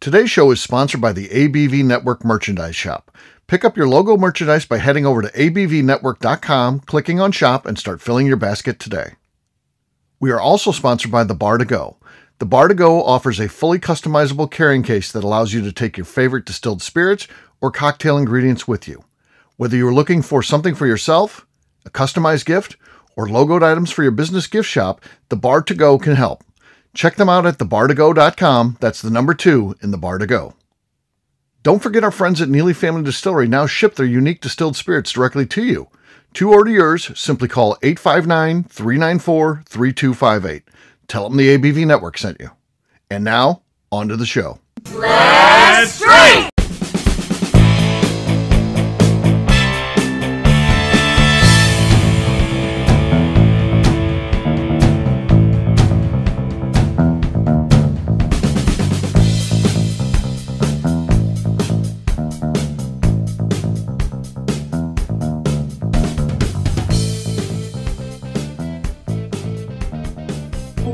Today's show is sponsored by the ABV Network Merchandise Shop. Pick up your logo merchandise by heading over to abvnetwork.com, clicking on shop, and start filling your basket today. We are also sponsored by the Bar to Go. The Bar to Go offers a fully customizable carrying case that allows you to take your favorite distilled spirits or cocktail ingredients with you. Whether you're looking for something for yourself, a customized gift, or logoed items for your business gift shop, the Bar to Go can help. Check them out at thebar2go.com. That's the number two in the bar to go. Don't forget our friends at Neely Family Distillery now ship their unique distilled spirits directly to you. To order yours, simply call 859 394 3258. Tell them the ABV Network sent you. And now, on to the show. Let's drink!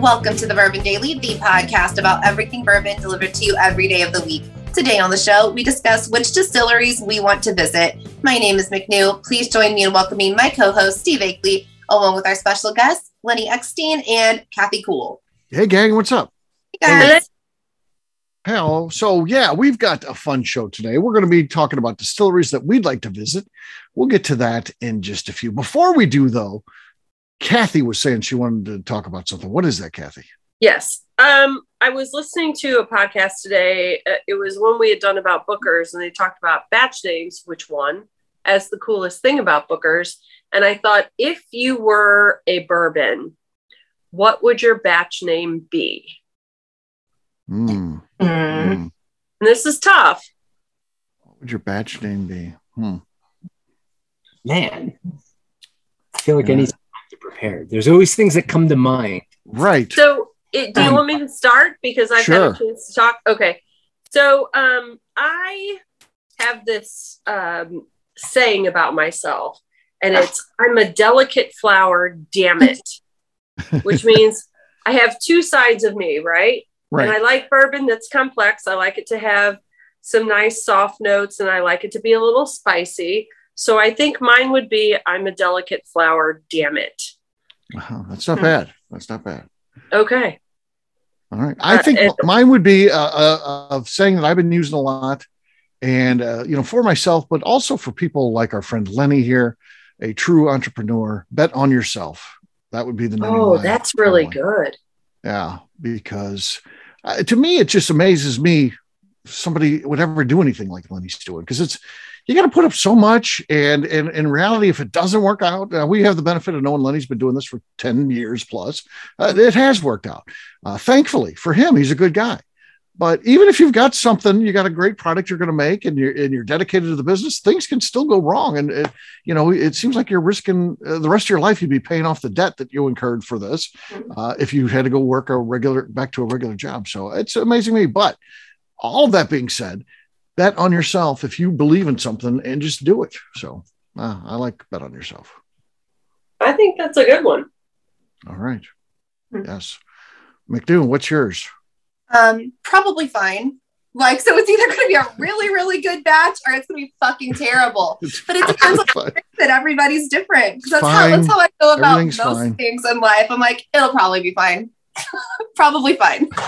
Welcome to the Bourbon Daily, the podcast about everything bourbon delivered to you every day of the week. Today on the show, we discuss which distilleries we want to visit. My name is McNew. Please join me in welcoming my co host, Steve Akley, along with our special guests, Lenny Eckstein and Kathy Cool. Hey, gang, what's up? Hey, guys. Hello. So, yeah, we've got a fun show today. We're going to be talking about distilleries that we'd like to visit. We'll get to that in just a few. Before we do, though, Kathy was saying she wanted to talk about something. What is that, Kathy? Yes. Um, I was listening to a podcast today. Uh, it was one we had done about Booker's, and they talked about batch names, which one as the coolest thing about Booker's. And I thought, if you were a bourbon, what would your batch name be? Mm. Mm. Mm. And this is tough. What would your batch name be? Hmm. man, I feel like Yeah. I need some time to prepare. There's always things that come to mind. Right. So, it, do you Um, want me to start? Because I've Sure. had a chance to talk. Okay. So, um, I have this um, saying about myself, and it's I'm a delicate flower, damn it. Which means I have two sides of me, right? And I like bourbon that's complex. I like it to have some nice soft notes and I like it to be a little spicy. So I think mine would be I'm a delicate flower, damn it. Uh-huh. That's not bad. That's not bad. Okay. All right. I Uh, think mine would be uh, uh, of saying that I've been using a lot, and uh, you know, for myself, but also for people like our friend Lenny here, a true entrepreneur. Bet on yourself. That would be the name. Oh, that's really good. Yeah, because uh, to me, it just amazes me somebody would ever do anything like Lenny's doing because it's you got to put up so much, and and in reality, if it doesn't work out, uh, we have the benefit of knowing Lenny's been doing this for ten years plus. Uh, it has worked out, uh, thankfully for him. He's a good guy. But even if you've got something, you got a great product you're going to make, and you're and you're dedicated to the business, things can still go wrong. And it, you know, it seems like you're risking uh, the rest of your life. You'd be paying off the debt that you incurred for this uh, if you had to go work a regular back to a regular job. So it's amazing to me. But all of that being said, bet on yourself if you believe in something and just do it. So uh, I like bet on yourself. I think that's a good one. All right. Hmm. Yes. McNew, what's yours? Um, probably fine. Like, so it's either going to be a really, really good batch or it's going to be fucking terrible. But it depends on that everybody's different. That's how, that's how I feel about Everything's most fine. things in life. I'm like, it'll probably be fine. probably fine.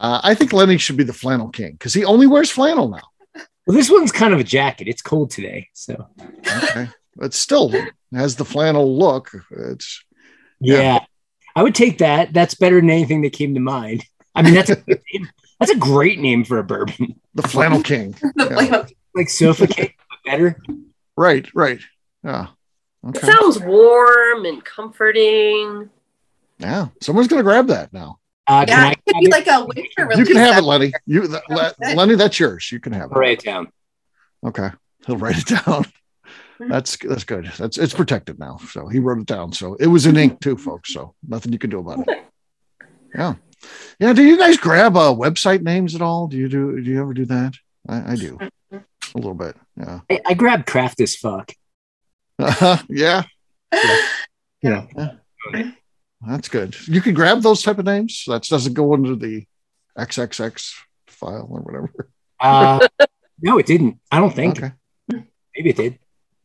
Uh, I think Lenny should be the flannel king because he only wears flannel now. Well, this one's kind of a jacket. It's cold today, so Okay. but still has the flannel look. It's yeah. Yeah. I would take that. That's better than anything that came to mind. I mean, that's a name. that's a great name for a bourbon. the flannel king. The Yeah. flame- Like sofa cake, but better. Right, right. Yeah. It sounds warm and comforting. Yeah. Someone's gonna grab that now. Uh, Yeah, can I it could have be it? like a winter release. You can have it, Lenny. You that, Le- Lenny, that's yours. You can have I'll it. write it down. Okay. He'll write it down. That's that's good. That's it's protected now. So he wrote it down. So it was in ink too, folks. So nothing you can do about it. Yeah. Yeah. Do you guys grab uh, website names at all? Do you do do you ever do that? I, I do. A little bit. Yeah. I, I grabbed craft as fuck. yeah. yeah. know, that's good. You can grab those type of names. That doesn't go under the XXX file or whatever. Uh, no, it didn't. I don't think. Okay. Maybe it did.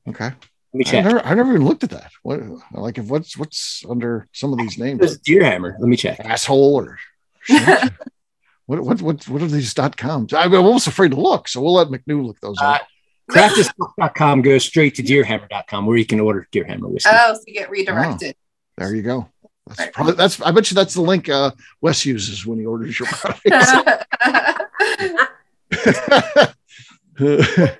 Okay. Let me I check. never, I never even looked at that. What, like, if what's what's under some of these names? was Deerhammer. Let me check. Asshole or what? What? What? What are these dot coms? I'm almost afraid to look, so we'll let McNew look those Uh, up. Craftisbook.com goes straight to deerhammer.com where you can order Deerhammer whiskey. Oh, so you get redirected. There you go. That's Right. probably that's. I bet you that's the link uh, Wes uses when he orders your product.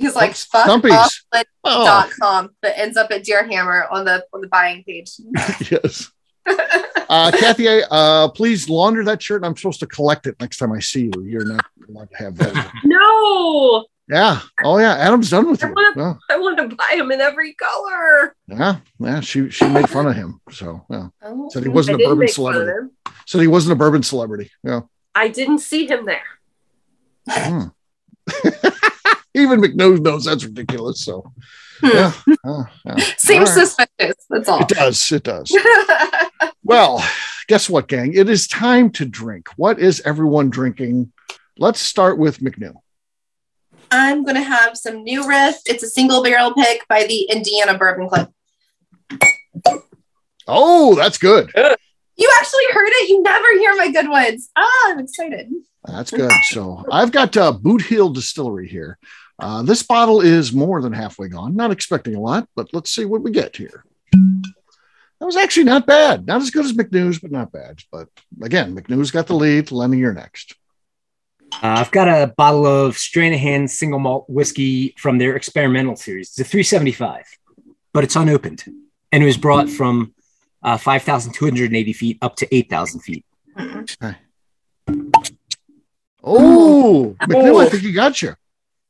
He's like, Oops, fuck Stumpy's. off dot oh, com, but ends up at Deerhammer on the on the buying page. yes. Uh, Kathy, uh, please launder that shirt. I'm supposed to collect it next time I see you. You're not allowed to have that. No, Yeah. Oh, yeah. Adam's done with I you. wanna- I want to buy him in every color. yeah. Yeah. She she made fun of him. So yeah. Oh. Said he wasn't a didn't bourbon make fun of celebrity. Said he wasn't a bourbon celebrity. Yeah. I didn't see him there. Hmm. Even McNose knows that's ridiculous. So yeah. Uh, yeah. Seems right. suspicious. That's all. It does. It does. Well, guess what, gang? It is time to drink. What is everyone drinking? Let's start with McNew. I'm gonna have some New Riff. It's a single barrel pick by the Indiana Bourbon Club. Oh, that's good. You actually heard it. You never hear my good ones. Ah, I'm excited. That's good. So I've got uh, Boot Hill Distillery here. Uh, this bottle is more than halfway gone. Not expecting a lot, but let's see what we get here. That was actually not bad. Not as good as McNew's, but not bad. But again, McNew's got the lead. Lenny, you're next. Uh, I've got a bottle of Stranahan single malt whiskey from their experimental series. It's a 375, but it's unopened. And it was brought from uh, 5,280 feet up to 8,000 feet. Oh, McNew, I think he got you.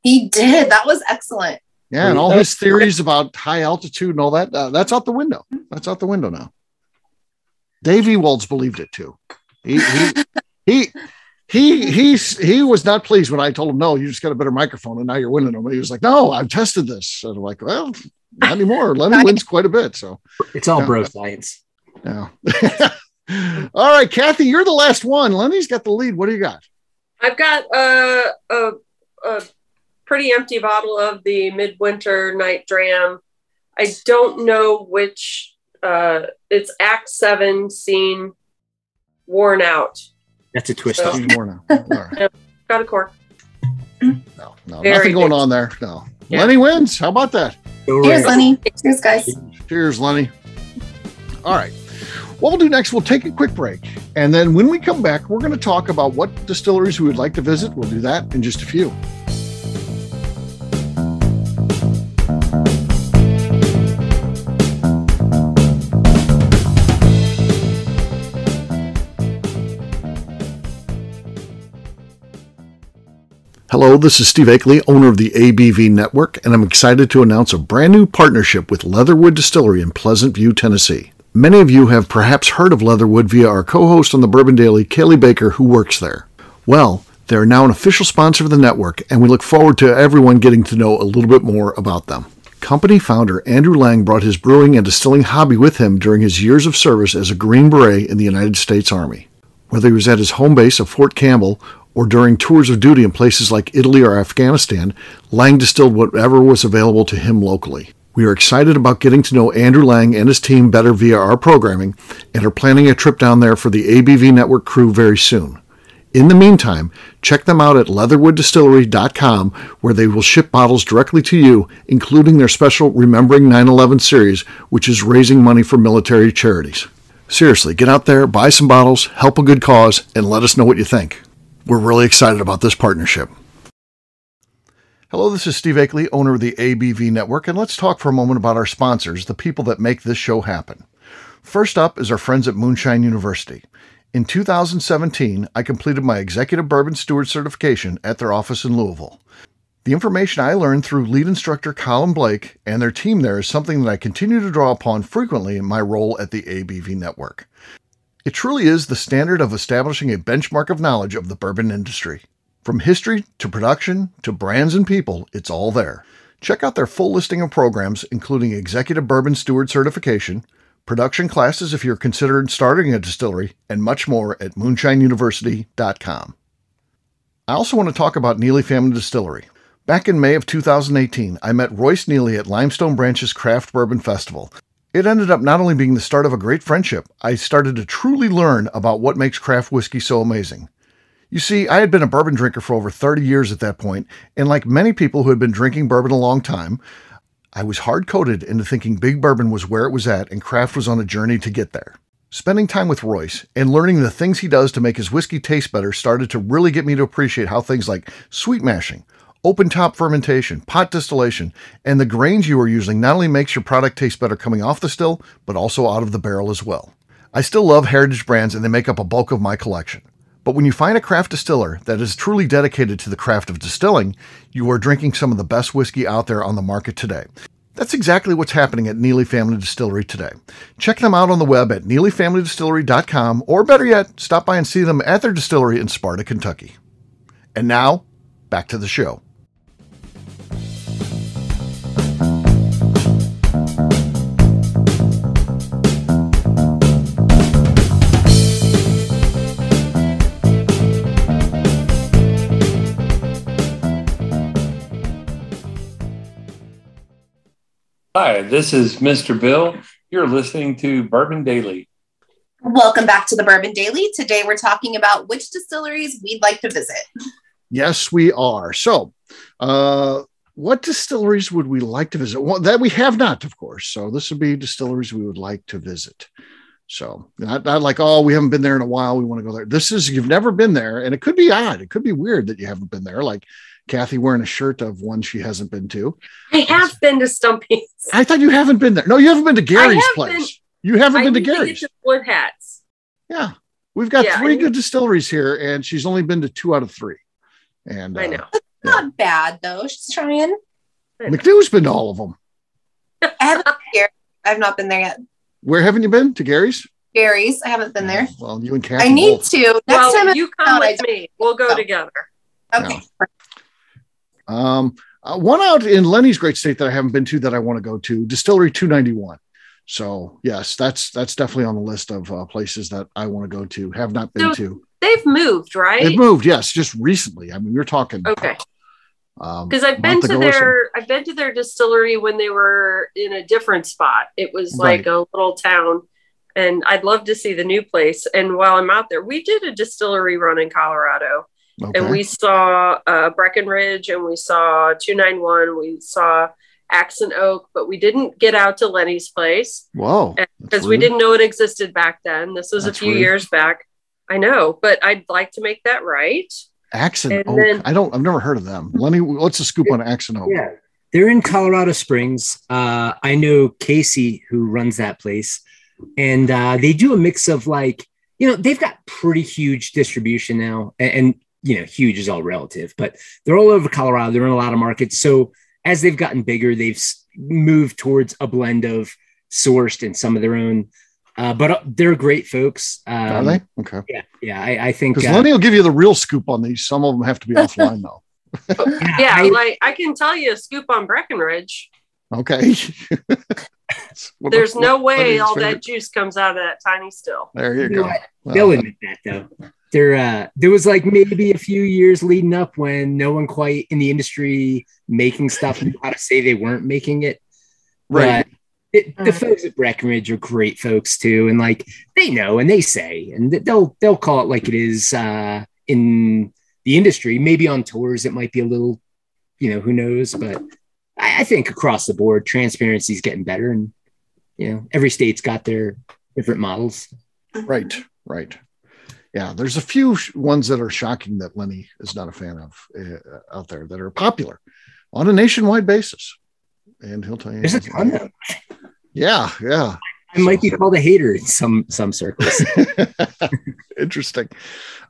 He did. That was excellent. Yeah, and all his theories about high altitude and all that, uh, that's out the window. That's out the window now. Dave Ewald's believed it too. He he he he he's, he was not pleased when I told him, no, you just got a better microphone and now you're winning them. He was like, no, I've tested this. And I'm like, well, not anymore. Lenny wins quite a bit. So It's all Yeah. bro science. yeah. all right, Kathy, you're the last one. Lenny's got the lead. What do you got? I've got a, a, a pretty empty bottle of the Midwinter Night Dram. I don't know which. Uh, it's Act Seven, Scene Worn Out. That's a twist. So- off. Need more now. All right. Got a cork. No, no, Very nothing going good. on there. No. Yeah. Lenny wins. How about that? Go Here's Reds. Lenny. Cheers, guys. Cheers, Lenny. All right. What we'll do next, we'll take a quick break. And then when we come back, we're going to talk about what distilleries we would like to visit. We'll do that in just a few. Hello, this is Steve Akley, owner of the ABV Network, and I'm excited to announce a brand new partnership with Leatherwood Distillery in Pleasant View, Tennessee. Many of you have perhaps heard of Leatherwood via our co host on the Bourbon Daily, Kaylee Baker, who works there. Well, they're now an official sponsor of the network, and we look forward to everyone getting to know a little bit more about them. Company founder Andrew Lang brought his brewing and distilling hobby with him during his years of service as a Green Beret in the United States Army. Whether he was at his home base of Fort Campbell or during tours of duty in places like Italy or Afghanistan, Lang distilled whatever was available to him locally. We are excited about getting to know Andrew Lang and his team better via our programming and are planning a trip down there for the ABV Network crew very soon. In the meantime, check them out at leatherwooddistillery.com where they will ship bottles directly to you, including their special Remembering 9/11 series, which is raising money for military charities. Seriously, get out there, buy some bottles, help a good cause, and let us know what you think. We're really excited about this partnership. Hello, this is Steve Akley, owner of the ABV Network, and let's talk for a moment about our sponsors, the people that make this show happen. First up is our friends at Moonshine University. In 2017, I completed my Executive Bourbon Steward certification at their office in Louisville. The information I learned through lead instructor Colin Blake and their team there is something that I continue to draw upon frequently in my role at the ABV Network. It truly is the standard of establishing a benchmark of knowledge of the bourbon industry. From history to production to brands and people, it's all there. Check out their full listing of programs, including Executive Bourbon Steward Certification, production classes if you're considering starting a distillery, and much more at moonshineuniversity.com. I also want to talk about Neely Family Distillery. Back in May of 2018, I met Royce Neely at Limestone Branch's Craft Bourbon Festival. It ended up not only being the start of a great friendship, I started to truly learn about what makes craft whiskey so amazing. You see, I had been a bourbon drinker for over 30 years at that point, and like many people who had been drinking bourbon a long time, I was hard coded into thinking big bourbon was where it was at and craft was on a journey to get there. Spending time with Royce and learning the things he does to make his whiskey taste better started to really get me to appreciate how things like sweet mashing, open top fermentation, pot distillation, and the grains you are using not only makes your product taste better coming off the still, but also out of the barrel as well. I still love heritage brands and they make up a bulk of my collection. But when you find a craft distiller that is truly dedicated to the craft of distilling, you are drinking some of the best whiskey out there on the market today. That's exactly what's happening at Neely Family Distillery today. Check them out on the web at neelyfamilydistillery.com, or better yet, stop by and see them at their distillery in Sparta, Kentucky. And now, back to the show. Hi, this is Mr. Bill. You're listening to Bourbon Daily. Welcome back to the Bourbon Daily. Today we're talking about which distilleries we'd like to visit. Yes, we are. So, uh, what distilleries would we like to visit? Well, that we have not, of course. So, this would be distilleries we would like to visit. So, not, not like, oh, we haven't been there in a while. We want to go there. This is, you've never been there. And it could be odd. It could be weird that you haven't been there. Like, Kathy wearing a shirt of one she hasn't been to. I have been to Stumpy's. I thought you haven't been there. No, you haven't been to Gary's place. Been, you haven't I been to Gary's. To Wood Hats. Yeah, we've got yeah, three good distilleries here, and she's only been to two out of three. And I know uh, yeah. not bad though. She's trying. McNew's been to all of them. I haven't been I've not been there yet. Where haven't you been? To Gary's? Gary's. I haven't been there. Well, you and Kathy. I need both. to. Next well, time you come with me. We'll go oh. together. Okay. Yeah. Um, uh, one out in Lenny's great state that I haven't been to that I want to go to, Distillery 291. So yes, that's that's definitely on the list of uh, places that I want to go to. Have not been so to. They've moved, right? They've moved, yes, just recently. I mean, we're talking. Okay. Because um, I've been to their I've been to their distillery when they were in a different spot. It was like right. a little town, and I'd love to see the new place. And while I'm out there, we did a distillery run in Colorado Okay. And we saw uh, Breckenridge and we saw 291. We saw Axe and Oak, but we didn't get out to Lenny's place. Whoa. Because we didn't know it existed back then. This was that's a few rude. years back. I know, but I'd like to make that right. Axe and, and Oak. Then, I don't, I've never heard of them. Lenny, what's the scoop on Axe and Oak? Yeah. They're in Colorado Springs. Uh, I know Casey, who runs that place, and uh, they do a mix of like, you know, they've got pretty huge distribution now. And, and you know, huge is all relative, but they're all over Colorado. They're in a lot of markets. So as they've gotten bigger, they've moved towards a blend of sourced and some of their own. Uh, but uh, they're great folks. Um, Are they? Okay. Yeah. Yeah. I, I think because uh, Lenny will give you the real scoop on these. Some of them have to be offline though. yeah. yeah I, like I can tell you a scoop on Breckenridge. Okay. There's no way all favorite. that juice comes out of that tiny still. There you, you go. They'll admit that though there uh, there was like maybe a few years leading up when no one quite in the industry making stuff knew how to say they weren't making it. Right. It, the uh-huh. folks at Breckenridge are great folks too, and like they know and they say, and they'll they'll call it like it is uh, in the industry. Maybe on tours it might be a little, you know, who knows? But I, I think across the board, transparency is getting better, and you know, every state's got their different models. Right, right yeah, there's a few ones that are shocking that Lenny is not a fan of uh, out there that are popular on a nationwide basis. And he'll tell you. There's a ton of Yeah, yeah. I so. might be called a hater in some some circles. Interesting.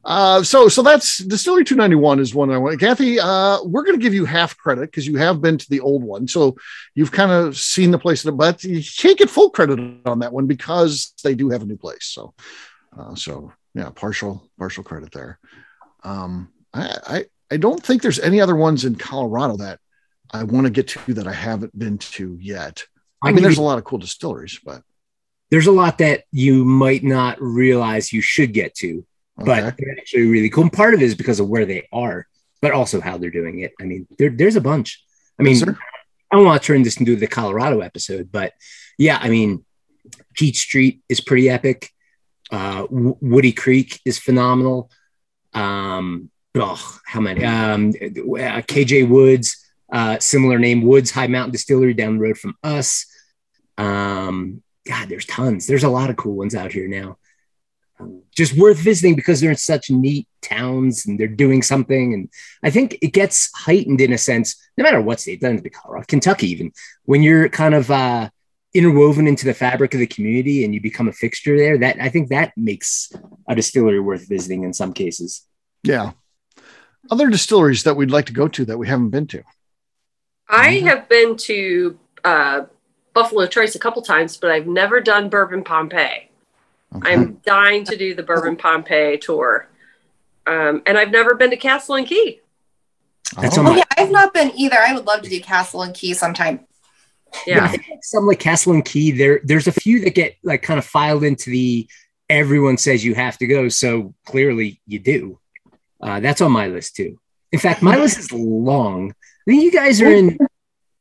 Uh, so so that's Distillery 291 is one I want. Kathy, uh, we're going to give you half credit because you have been to the old one, so you've kind of seen the place, but you can't get full credit on that one because they do have a new place. So, uh, so yeah, partial partial credit there. Um, I, I I don't think there's any other ones in Colorado that I want to get to that I haven't been to yet. I mean, there's a lot of cool distilleries, but there's a lot that you might not realize you should get to, but Okay. they're actually really cool. And part of it is because of where they are, but also how they're doing it. I mean, there, there's a bunch. I mean, Yes. I don't want to turn this into the Colorado episode, but yeah, I mean, Peach Street is pretty epic. Uh, Woody Creek is phenomenal. Um, oh, how many? Um, uh, KJ Woods, uh, similar name, Woods High Mountain Distillery down the road from us. Um, God, there's tons. There's a lot of cool ones out here now. Um, Just worth visiting because they're in such neat towns and they're doing something. And I think it gets heightened in a sense, no matter what state, doesn't be Colorado, Kentucky, even when you're kind of uh, interwoven into the fabric of the community and you become a fixture there. That I think that makes a distillery worth visiting in some cases. Yeah. Other distilleries that we'd like to go to that we haven't been to. I have been to uh, Buffalo Trace a couple times, but I've never done Bourbon Pompeii. Okay. I'm dying to do the Bourbon Pompeii tour. Um, and I've never been to Castle and Key. That's Oh. Oh my- yeah, I've not been either. I would love to do Castle and Key sometime. Yeah, I Yeah. think like some like Castle and Key, there there's a few that get like kind of filed into the everyone says you have to go, so clearly you do. Uh, that's on my list too. In fact, my list is long. I think you guys are in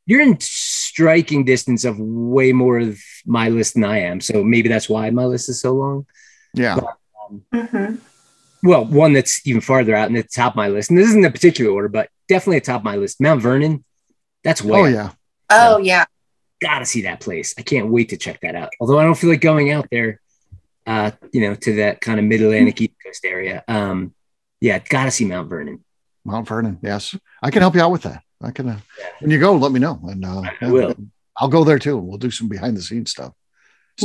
you're in striking distance of way more of my list than I am. So maybe that's why my list is so long. Yeah. Mm-hmm. Well, one that's even farther out and the top of my list, and this isn't a particular order, but definitely at the top of my list. Mount Vernon, that's way Oh up. yeah. Oh yeah. Gotta see that place. I can't wait to check that out. Although I don't feel like going out there, uh, you know, to that kind of mid Atlantic East Coast area. Um, yeah, gotta see Mount Vernon. Mount Vernon. Yes. I can help you out with that. I can uh, when you go, let me know. And uh I will. I'll go there too. We'll do some behind the scenes stuff.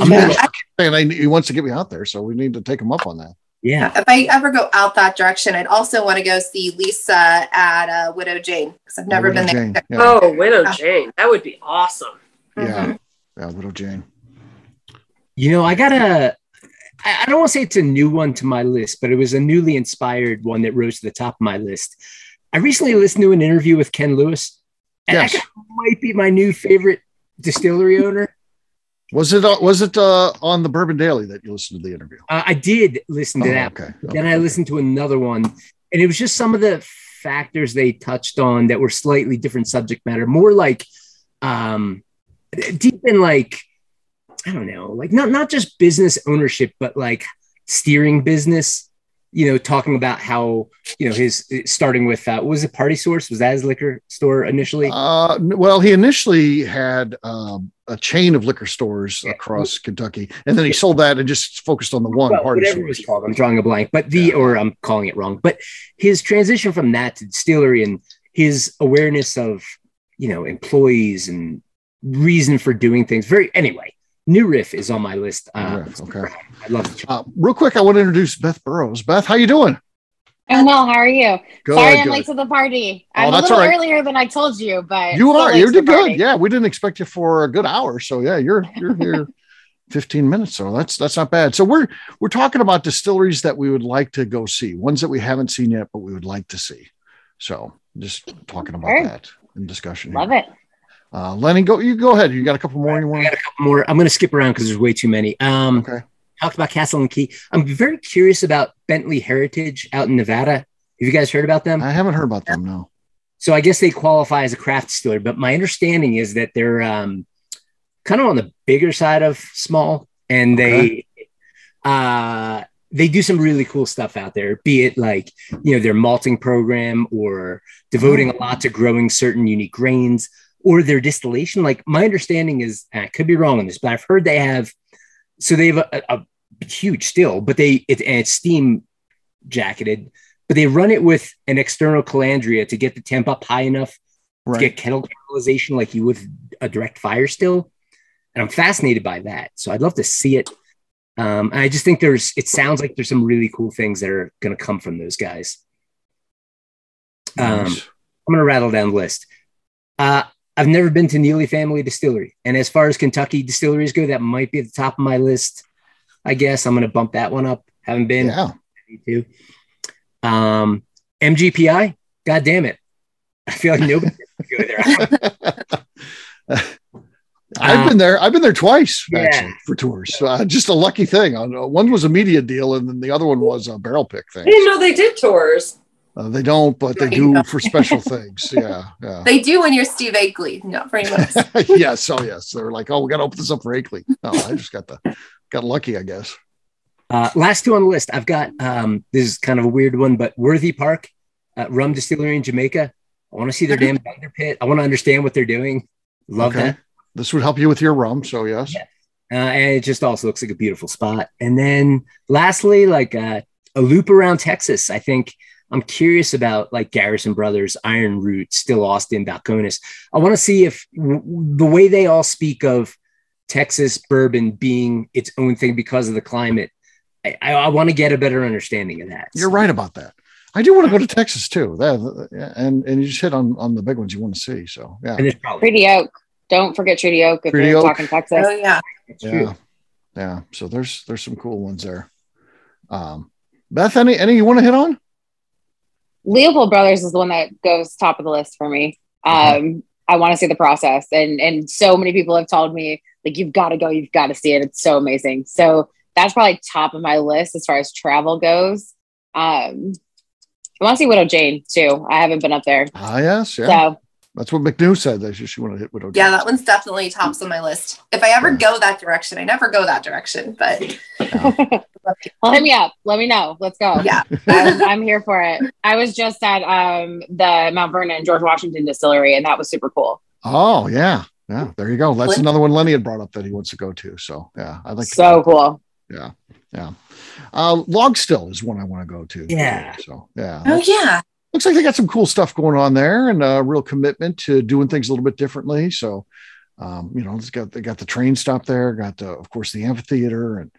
I'm Yeah. And I, he wants to get me out there, so we need to take him up on that. yeah, If I ever go out that direction, I'd also want to go see Lisa at uh, Widow Jane because I've never Widow been there. Jane. Yeah. Oh, Widow Yeah. Jane. That would be awesome. Yeah. Mhm. Yeah. Widow Jane. you know, I gotta. I I don't want to say it's a new one to my list, but it was a newly inspired one that rose to the top of my list. I recently listened to an interview with Ken Lewis, and Yes. that might be my new favorite distillery owner. Was it uh, was it uh, on the Bourbon Daily that you listened to the interview? Uh, I did listen to Oh, that okay. Then I listened to another one, and it was just some of the factors they touched on that were slightly different subject matter, more like um, deep in like I don't know, like not not just business ownership, but like steering business. You know, talking about how you know his starting with uh, what was it Party Source? Was that his liquor store initially? Uh, well, he initially had um, a chain of liquor stores across Kentucky, and then he sold that and just focused on the one well, party whatever store. it was called. I'm drawing a blank, but the Yeah. or I'm calling it wrong. But his transition from that to distillery and his awareness of you know employees and reason for doing things. Very anyway, New Riff is on my list. Uh, Riff, okay. I'd love to. Check. Uh, real quick, I want to introduce Beth Burrows. Beth, how you doing? I'm well. How are you? Good. Sorry, I'm good. late to the party. Oh, I'm a little all right. earlier than I told you, but You are. You to did good. party. Yeah, we didn't expect you for a good hour, so yeah, you're you're here. 15 minutes so that's that's not bad so we're we're talking about distilleries that we would like to go see ones that we haven't seen yet but we would like to see so just talking about Sure. that in discussion Love here. it. Uh lenny go you go ahead you got a couple more you want? I got a couple more. I'm going to skip around because there's way too many. Um, okay talked about Castle and Key. I'm very curious about Bentley Heritage out in Nevada. Have you guys heard about them? i haven't heard about them no So I guess they qualify as a craft distiller, but my understanding is that they're um, kind of on the bigger side of small, and they uh, they do some really cool stuff out there. Be it like you know their malting program, or devoting a lot to growing certain unique grains, or their distillation. Like my understanding is, and I could be wrong on this, but I've heard they have. So they have a, a, a huge still, but they it, and it's steam jacketed, but they run it with an external calandria to get the temp up high enough to get kettle caramelization like you would a direct fire still. And I'm fascinated by that. So I'd love to see it. Um, I just think there's, it sounds like there's some really cool things that are going to come from those guys. Um, Nice. I'm going to rattle down the list. Uh, I've never been to Neely Family Distillery. And as far as Kentucky distilleries go, that might be at the top of my list. I guess I'm going to bump that one up. Haven't been. yeah Me too. Um, MGPI, God damn it. I feel like nobody can go there. I've Uh, been there. I've been there twice Yeah. actually for tours. Uh, just a lucky thing. Uh, One was a media deal, and then the other one was a barrel pick I thing. didn't know they did tours. Uh, they don't, but they do for special things. Yeah, yeah. They do when you're Steve Akley. No, pretty much. yes, oh yes. They're like, oh, we got to open this up for Akley. No, I just got the got lucky, I guess. Uh, last two on the list. I've got um, this is kind of a weird one, but Worthy Park, uh, rum distillery in Jamaica. I want to see their damn dunder pit. I want to understand what they're doing. Love Okay. that. This would help you with your rum, so yes. Yeah. Uh, and it just also looks like a beautiful spot. And then lastly, like uh, a loop around Texas. I think I'm curious about like Garrison Brothers, Iron Root, Still Austin, Balcones. I want to see if w- the way they all speak of Texas bourbon being its own thing because of the climate. I, I, I want to get a better understanding of that. You're right about that. I do want to go to Texas too. That, and and you just hit on on the big ones you want to see. So yeah, And there's probably Treaty Oak. Don't forget Treaty Oak if Treaty you're Oak. talking Texas. oh yeah. yeah, yeah. So there's there's some cool ones there. Um, Beth, any any you want to hit on? Leopold Brothers is the one that goes top of the list for me. Um, I want to see the process, and and so many people have told me like you've got to go, you've got to see it. It's so amazing. So that's probably top of my list as far as travel goes. Um, I want to see Widow Jane too. I haven't been up there, Ah, yes, yeah. so That's what McNew said. That she, she wanted to hit Widow. Jane. Yeah, that one's definitely tops on my list. If I ever go that direction, I never go that direction, but hit me up. Let me know. Let's go. yeah. I'm, I'm here for it. I was just at um, the Mount Vernon George Washington Distillery, and that was super cool. Oh yeah, yeah. There you go. That's another one Lenny had brought up that he wants to go to. So yeah, I like so cool. Yeah, yeah. Uh, Log Still is one I want to go to. Yeah. So yeah, Oh yeah. looks like they got some cool stuff going on there and a real commitment to doing things a little bit differently. So, um, you know, it's got they got the train stop there, got the, of course the amphitheater and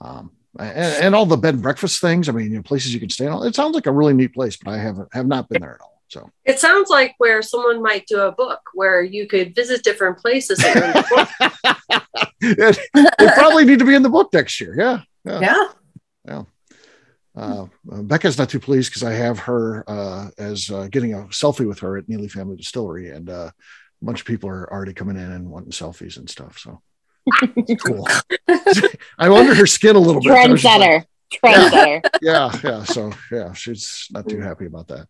um, and, and all the bed and breakfast things. I mean, you know, places you can stay. It sounds like a really neat place, but I haven't have not been there at all. So It sounds like where someone might do a book where you could visit different places. and read the book. it, it probably need to be in the book next year. Yeah, yeah. Yeah. Uh, uh, Becca's not too pleased because I have her uh, as uh, getting a selfie with her at Neely Family Distillery, and uh, a bunch of people are already coming in and wanting selfies and stuff. So cool. I'm under her skin a little bit. I was Trendsetter. Trendsetter. yeah, yeah. So yeah, she's not too happy about that.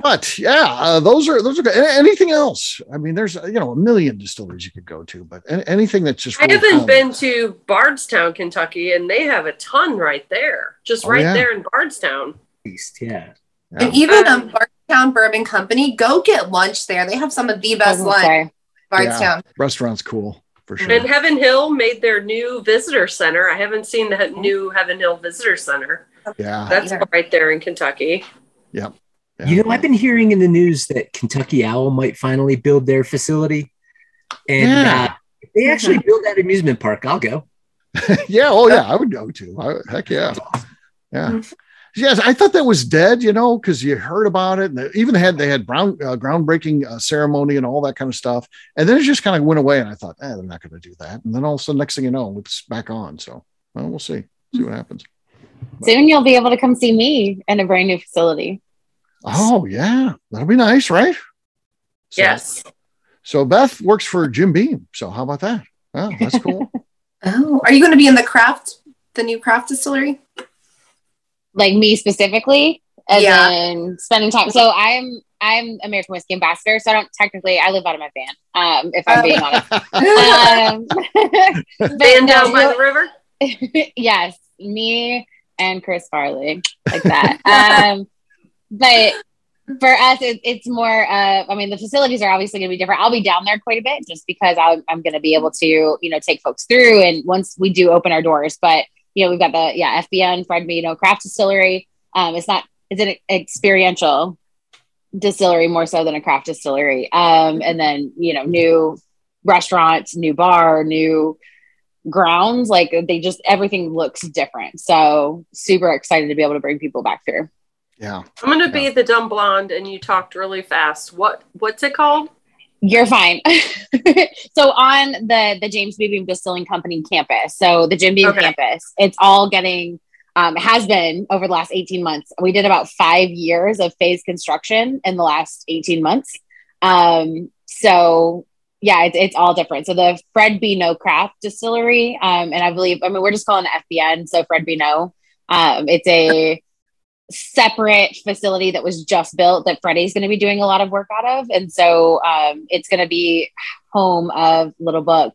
But yeah, uh, those are those are good. Anything else? I mean, there's uh, you know a million distilleries you could go to, but a- anything that's just I haven't common. been to Bardstown, Kentucky, and they have a ton right there, just Oh, right yeah. there in Bardstown. East, yeah. Yeah. And even Um, um, Bardstown Bourbon Company, go get lunch there. They have some of the best lunch. say, Bardstown. Restaurant's cool for sure. And Heaven Hill made their new visitor center. I haven't seen the new Heaven Hill visitor center. yeah, That's either. right there in Kentucky. yeah. You know, I've been hearing in the news that Kentucky Owl might finally build their facility. And Yeah. uh, if they actually build that amusement park, I'll go. yeah, oh yeah, I would go too. I, heck yeah, yeah. Yes, I thought that was dead, you know, because you heard about it, and they even had they had brown uh, groundbreaking uh, ceremony and all that kind of stuff, and then it just kind of went away. And I thought, eh, they're not going to do that. And then all of a sudden, next thing you know, it's back on. So, well, we'll see, see what happens. soon you'll be able to come see me in a brand new facility. Oh yeah, that'll be nice, right? So- Yes. So Beth works for Jim Beam. So how about that? Oh, that's cool. Oh, are you going to be in the craft, the new craft distillery? Like me specifically, and Yeah. then spending time. So I'm I'm American Whiskey Ambassador, so I don't technically I live out of my van. Um, if I'm being honest. Um, Van down by the river. yes, me and Chris Farley, like that. um, but for us, it, it's more. Uh, I mean, the facilities are obviously going to be different. I'll be down there quite a bit just because I'm, I'm going to be able to, you know, take folks through. And once we do open our doors, but you know, we've got the yeah FBN Fred Me, you know craft distillery. Um, it's not. It's an experiential distillery more so than a craft distillery. Um, and then you know, new restaurants, new bar, new grounds like they just everything looks different so super excited to be able to bring people back through yeah. I'm going to be the dumb blonde, and you talked really fast. What What's it called? You're fine so on the the james b beam distilling company campus so the jim beam Okay. campus it's all getting um, has been over the last 18 months we did about five years of phase construction in the last 18 months um, so yeah, it's, it's all different. So the Fred B. Noe Craft Distillery, um, and I believe, I mean, we're just calling it FBN, so Fred B. Noe. Um, it's a separate facility that was just built that Freddie's going to be doing a lot of work out of, and so um, it's going to be home of Little Book,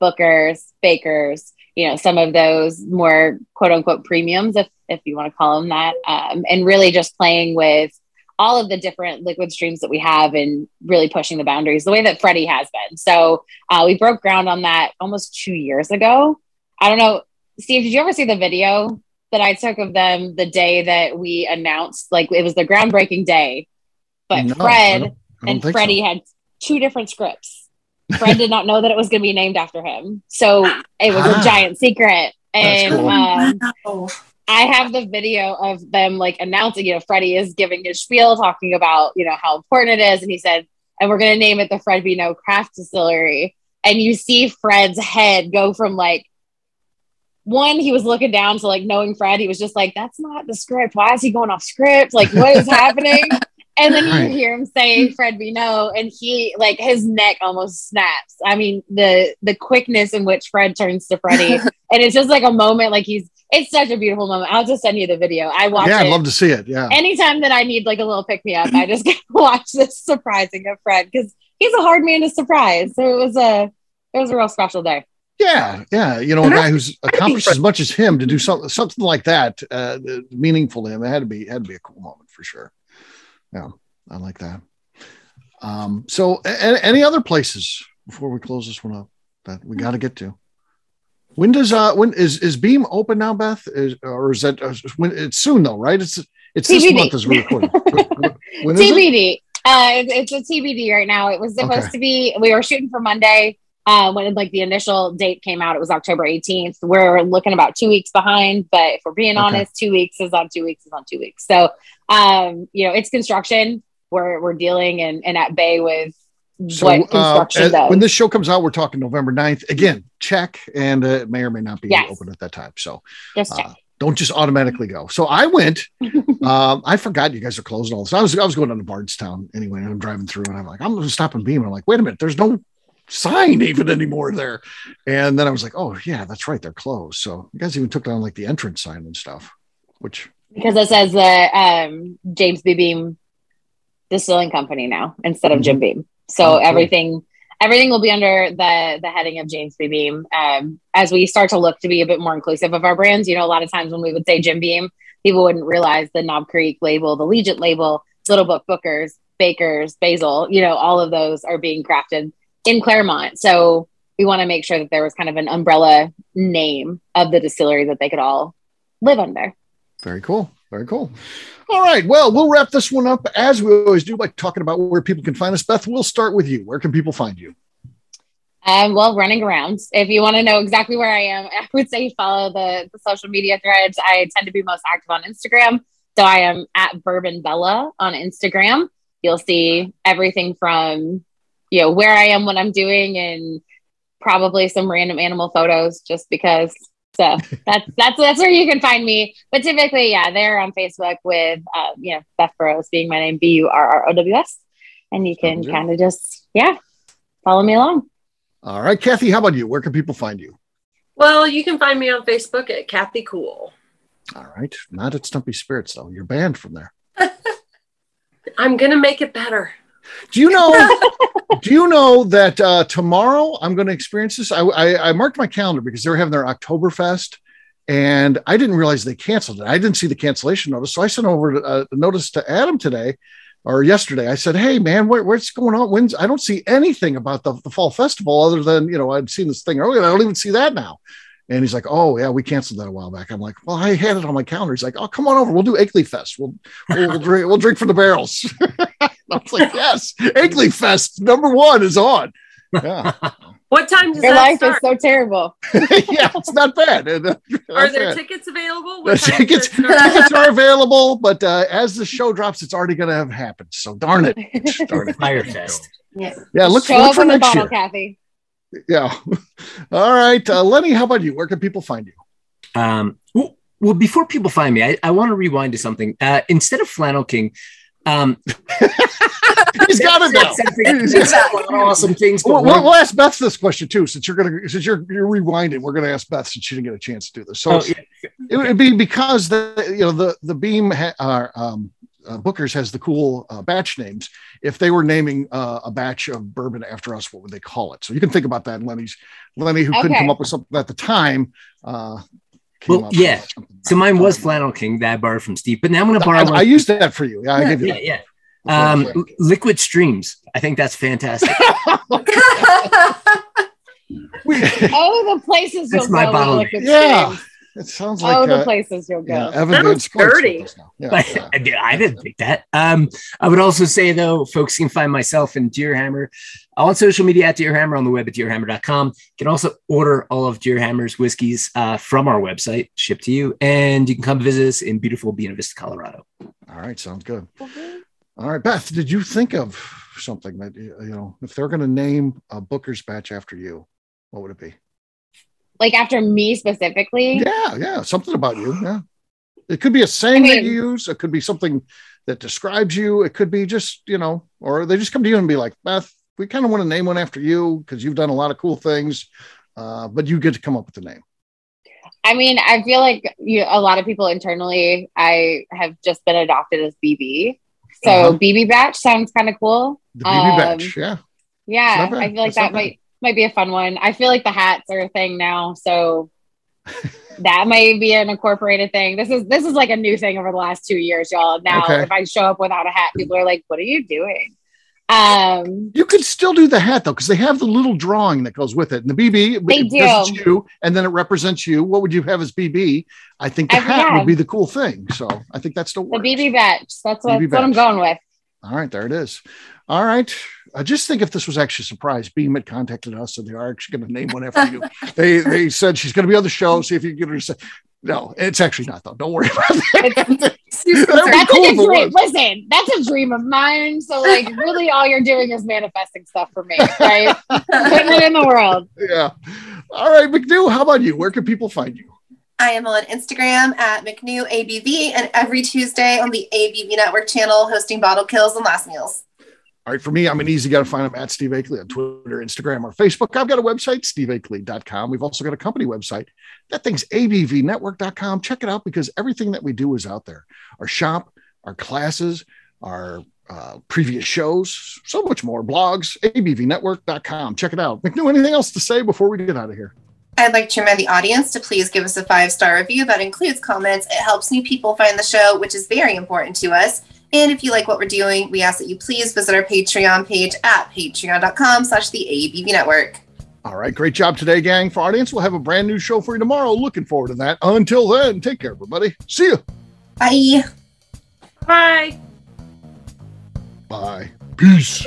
Bookers, Bakers, you know, some of those more quote unquote premiums, if if you want to call them that, um, and really just playing with all of the different liquid streams that we have and really pushing the boundaries the way that Freddie has been. So uh, we broke ground on that almost two years ago. I don't know, Steve, did you ever see the video that I took of them the day that we announced? Like it was the groundbreaking day, but No, I Fred don't- I don't and think Freddie so. had two different scripts. Fred did not know that it was going to be named after him, so it was Ah. a giant secret. And cool. um, Wow. I have the video of them like announcing, you know, Freddie is giving his spiel, talking about, you know, how important it is. And he said, and we're going to name it the Fred B. Noe Craft Distillery. And you see Fred's head go from like, one, he was looking down to like knowing Fred. He was just like, that's not the script. Why is he going off script? Like, what is happening? And then Right. you hear him say Fred we know, and he like his neck almost snaps. I mean, the the quickness in which Fred turns to Freddie, and it's just like a moment. Like he's, it's such a beautiful moment. I'll just send you the video. I watch Yeah, I'd love to see it. Yeah. anytime that I need like a little pick me up. I just watch this surprising of Fred because he's a hard man to surprise. So it was a it was a real special day. Yeah, yeah. You know, a And guy who's accomplished as much as him to do something something like that, uh, meaningful to him. It had to be had to be a cool moment for sure. Yeah, I like that. Um, so, a- a- any other places before we close this one up that we got to get to? When does uh when is is Beam open now, Beth? Is, or is that uh, when it's soon though, right? It's it's this month as we're recording. when is it? TBD. Uh, it's, it's a TBD right now. It was supposed Okay. to be. We were shooting for Monday. Uh, when like the initial date came out, it was October 18th. We're looking about two weeks behind, but if we're being Okay. honest, two weeks is on two weeks is on two weeks. So, um, you know, it's construction. We're we're dealing and and at bay with So, what uh, construction uh, when this show comes out, we're talking November 9th. Again, check, and uh, it may or may not be Yes. open at that time. So Just check. uh, don't just automatically go. So I went. um, I forgot you guys are closed and all this. I was I was going down to Bardstown anyway, and I'm driving through, and I'm like, I'm going to stop and beam. And I'm like, wait a minute, there's no sign even anymore there. And then I was like, oh yeah, that's right, they're closed. So you guys even took down like the entrance sign and stuff, which because it says the um, James B. Beam Distilling Company now instead of Jim Beam. So Oh, everything everything will be under the the heading of James B. Beam. Um, as we start to look to be a bit more inclusive of our brands, you know, a lot of times when we would say Jim Beam, people wouldn't realize the Knob Creek label, the Legent label, Little Book Bookers, Bakers, Basil. You know, all of those are being crafted in Clermont. So we want to make sure that there was kind of an umbrella name of the distillery that they could all live under. Very cool. Very cool. All right. Well, we'll wrap this one up as we always do by talking about where people can find us. Beth, we'll start with you. Where can people find you? Um, well, running around. If you want to know exactly where I am, I would say follow the, the social media threads. I tend to be most active on Instagram. So I am at Bourbon Bella on Instagram. You'll see everything from, you know, where I am, what I'm doing, and probably some random animal photos just because. So that's that's that's where you can find me. But typically, yeah, they're on Facebook with uh, you know, Beth Burrows being my name, B U R R O W S. And you can kind of just, yeah, follow me along. All right, Kathy, how about you? Where can people find you? Well, you can find me on Facebook at Kathy Cool. All right, not at Stumpy Spirits though. You're banned from there. I'm gonna make it better. Do you know? do you know that uh, tomorrow I'm going to experience this? I, I, I marked my calendar because they were having their Oktoberfest, and I didn't realize they canceled it. I didn't see the cancellation notice, so I sent over a, a notice to Adam today or yesterday. I said, "Hey, man, what, what's going on? When's I don't see anything about the, the fall festival other than you know I'd seen this thing earlier. I don't even see that now." And he's like, "Oh yeah, we canceled that a while back." I'm like, "Well, I had it on my calendar." He's like, "Oh, come on over. We'll do Akley Fest. We'll we'll, we'll drink we'll drink from the barrels." I was like, "Yes, Akley Fest number one is on." Yeah, What time does Your that life start? is so terrible. yeah, it's not bad. Uh, Are there tickets available? The What time does tickets, tickets are available, but uh, as the show drops, it's already going to have happened. So darn it, darn it. Firefest. Yeah. Yeah, look, Show look up for in the next bottle, year. Kathy. Yeah. All right, uh, Lenny, how about you? Where can people find you? Um, well, well, before people find me, I, I want to rewind to something. Uh, instead of Flannel King, Um, He's got it now. He's That's got- a lot of awesome things. We'll, we'll, we'll ask Beth this question too, since you're gonna since you're you're rewinding. We're gonna ask Beth since she didn't get a chance to do this. So oh, yeah. it would be because the you know the the beam ha- uh, um, uh, Booker's has the cool uh, batch names. If they were naming uh, a batch of bourbon after us, what would they call it? So you can think about that. And Lenny's Lenny, who couldn't come up with something at the time. Uh, came Well, up yeah. something. So mine was Flannel King that I borrowed from Steve, but now I'm going to borrow I, one. I used that for you. Yeah, I gave you yeah, that. yeah. Um, L- liquid streams. I think that's fantastic. We- Oh, the places That's my go. bottle. with liquid Yeah. streams. It sounds like oh, the uh, places you'll go. yeah, Evan That Van was Squart's with dirty. Yeah, But yeah. I, did- I didn't think that. Um, I would also say though, folks can find myself and Deerhammer on social media at Deerhammer on the web at deerhammer.com. You can also order all of Deerhammer's whiskeys uh, from our website, shipped to you, and you can come visit us in beautiful Buena Vista, Colorado. All right, sounds good. All right, Beth, did you think of something that you you know if they're going to name a Booker's batch after you, what would it be? Like after me specifically. Yeah, yeah, something about you. Yeah, it could be a saying I that you use. It could be something that describes you. It could be just you know, or they just come to you and be like, Beth, we kind of want to name one after you because you've done a lot of cool things, uh, but you get to come up with the name. I mean, I feel like you, a lot of people internally, I have just been adopted as BB. So Uh-huh. BB batch sounds kind of cool. The BB Um, batch. Yeah, Yeah. I feel like That's that might might be a fun one. I feel like the hats are a thing now, so that might be an incorporated thing. This is this is like a new thing over the last two years, y'all. Now, Okay. if I show up without a hat, people are like, "What are you doing?" Um, You could still do the hat though, because they have the little drawing that goes with it. And the BB, They do. you, and then it represents you. What would you have as BB? I think the I- hat would be the cool thing. So I think that's the works. BB batch. That's what, BB that's what I'm going with. All right, there it is. All right. I just think if this was actually a surprise, Beam had contacted us and they are actually going to name one after you. they they said she's going to be on the show. See if you can get her to say. No, it's actually not though. Don't worry about that. That's cool a dream. Listen, that's a dream of mine. So, like, really, all you're doing is manifesting stuff for me, right? Putting it in the world. Yeah. All right, McNew, how about you? Where can people find you? I am on Instagram at McNewABV and every Tuesday on the ABV Network channel hosting bottle kills and last meals. All right, for me, I'm an easy guy to find. I'm at Steve Akley on Twitter, Instagram, or Facebook. I've got a website, steveakley.com. We've also got a company website. That thing's abvnetwork.com. Check it out because everything that we do is out there. Our shop, our classes, our uh, previous shows, so much more. Blogs, abvnetwork.com. Check it out. McNew, anything else to say before we get out of here? I'd like to remind the audience to please give us a five star review that includes comments. It helps new people find the show, which is very important to us. And if you like what we're doing, we ask that you please visit our Patreon page at patreon.com slash the ABV Network. All right, great job today, gang. For audience, we'll have a brand new show for you tomorrow. Looking forward to that. Until then, take care, everybody. See you. Bye. Bye. Bye. Peace.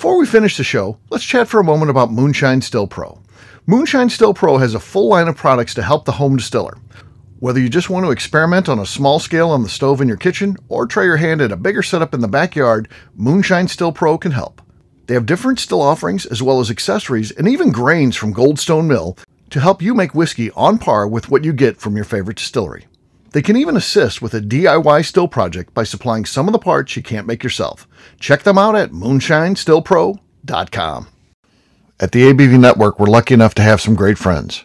Before we finish the show, let's chat for a moment about Moonshine Still Pro. Moonshine Still Pro has a full line of products to help the home distiller. Whether you just want to experiment on a small scale on the stove in your kitchen or try your hand at a bigger setup in the backyard, Moonshine Still Pro can help. They have different still offerings as well as accessories and even grains from Goldstone Mill to help you make whiskey on par with what you get from your favorite distillery. They can even assist with a DIY still project by supplying some of the parts you can't make yourself. Check them out at moonshinestillpro.com. At the ABV Network, we're lucky enough to have some great friends.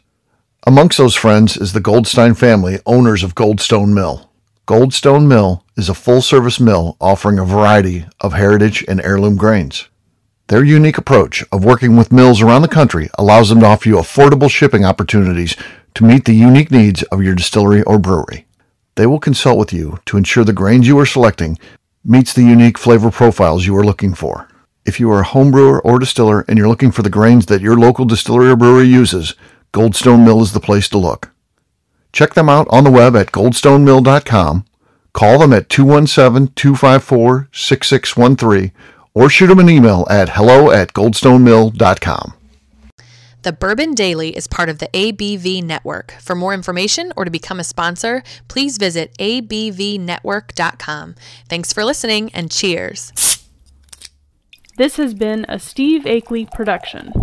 Amongst those friends is the Goldstein family, owners of Goldstone Mill. Goldstone Mill is a full service mill offering a variety of heritage and heirloom grains. Their unique approach of working with mills around the country allows them to offer you affordable shipping opportunities to meet the unique needs of your distillery or brewery. They will consult with you to ensure the grains you are selecting meets the unique flavor profiles you are looking for. If you are a home brewer or distiller and you're looking for the grains that your local distillery or brewery uses, Goldstone Mill is the place to look. Check them out on the web at goldstonemill.com. Call them at 217-254-6613 or shoot them an email at hello at goldstonemill.com. The Bourbon Daily is part of the ABV Network. For more information or to become a sponsor, please visit abvnetwork.com. Thanks for listening and cheers. This has been a Steve Akley production.